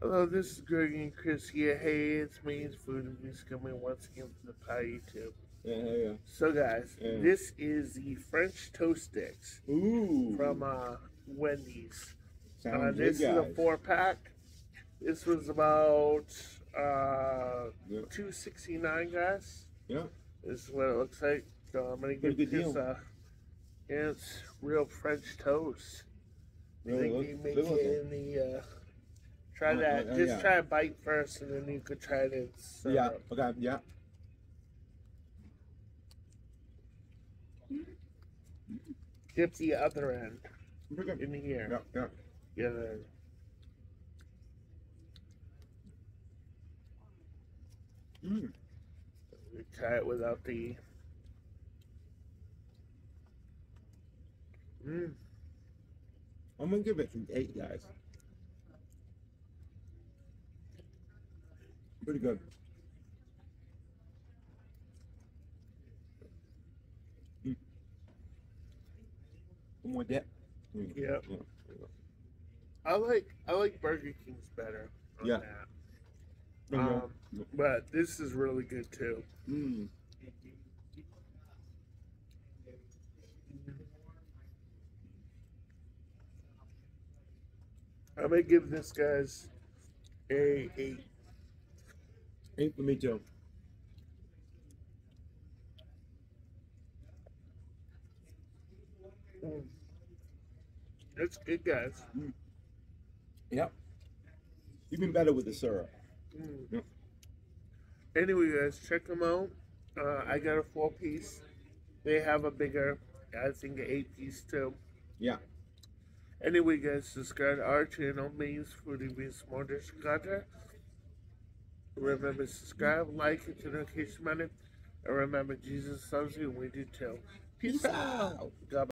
Hello, this is Greg and Chris here. Hey, it's me, it's Food Reviews coming once again from the Pie YouTube. Yeah, yeah, yeah. So, guys, Yeah. this is the French toast sticks Ooh. from uh, Wendy's. Uh, Sounds this good, is a four pack. This was about uh, Yeah. two sixty nine, guys. Yeah. This is what it looks like. So I'm gonna Pretty give this deal. uh, yeah, it's real French toast. I Really think look- they make it in the. Uh, try Oh, that. oh, Just yeah. try a bite first, and then you could try it in syrup. Yeah. Okay. Yeah. Dip the other end good. in here. Yeah. Yeah. The other end. Mm. We try it without the. Mm. I'm gonna give it an eight, guys. Pretty good. Mm. One more dip. Mm. Yep. Yeah. I like I like Burger King's better. On Yeah. That. Yeah. Um, but this is really good too. Mm. I'm gonna give this guys a eight. Eight for me too. Mm. It's good, guys. Yep. Even better with the syrup. Mm. Yep. Anyway, guys, check them out. Uh, I got a four piece. They have a bigger, I think, an eight piece too. Yeah. Anyway, guys, subscribe to our channel, Maine's Food Reviews More Dish Remember, subscribe, like, hit the notification button, and remember, Jesus loves you, and we do too. Peace out. God